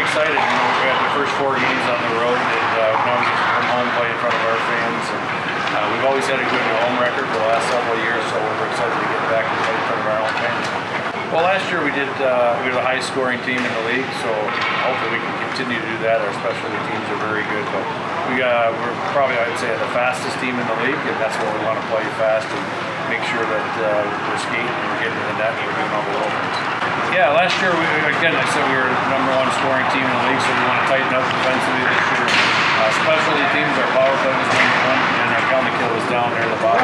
excited. You know, we had the first four games on the road, and uh, now we get to come home play in front of our fans. And uh, we've always had a good home record for the last several years, so we're excited to get back and play in front of our own fans. Well, last year we did. Uh, we were the highest scoring team in the league, so hopefully we can continue to do that. Our specialty teams are very good, but we uh, we're probably I'd say the fastest team in the league, and that's what we want to play fast and make sure that uh, we're skating and we're getting to the net and we're doing all the little things. Yeah, last year, we, again, I said we were the number one scoring team in the league, so we want to tighten up defensively this year. Uh, specialty teams, our power play was number one, and our penalty kill was down there in the bottom.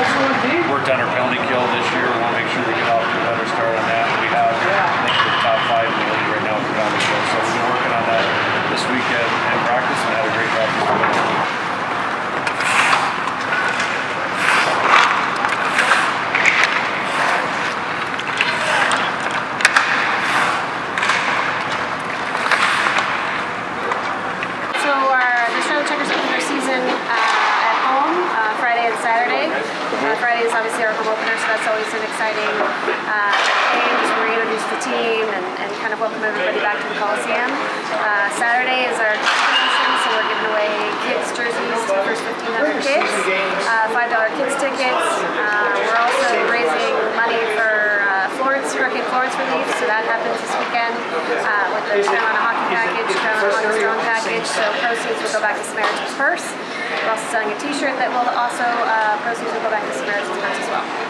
Worked on our penalty kill this year. We want to make sure we get off to a better start on that. We have, I think, the top five in the league right now for penalty kill. So we've been working on that this weekend in practice and had a great practice. So our the Charlotte Checkers open their season uh, at home uh, Friday and Saturday. Is obviously our home opener, so that's always an exciting uh, game where we the team and, and kind of welcome everybody back to the Coliseum. Uh, Saturday is our season, so we're giving away kids jerseys to the first 1,500 kids, uh, $5 kids tickets. Uh, we're also raising money for uh, Florence, Hurricane Florence relief, so that happens this weekend uh, with the Carolina Hockey Package, Strong Package. So proceeds will go back to Samaritan's Purse. We're also selling a T-shirt that will also uh, proceeds will go back to Samaritan's Purse as well.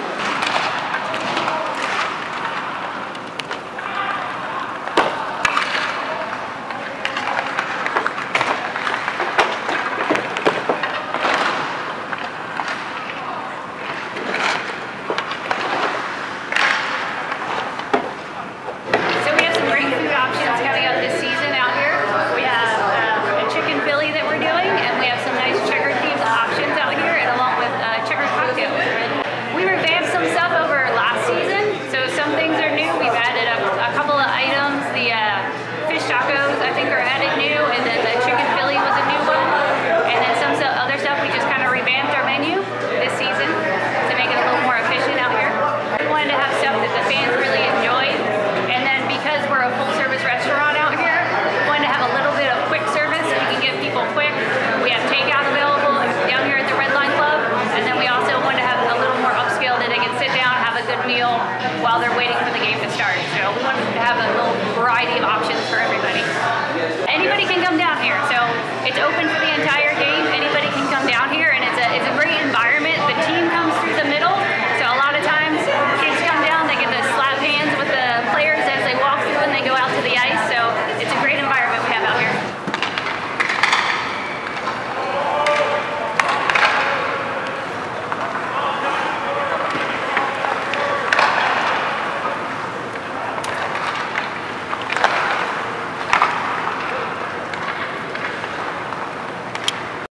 Variety of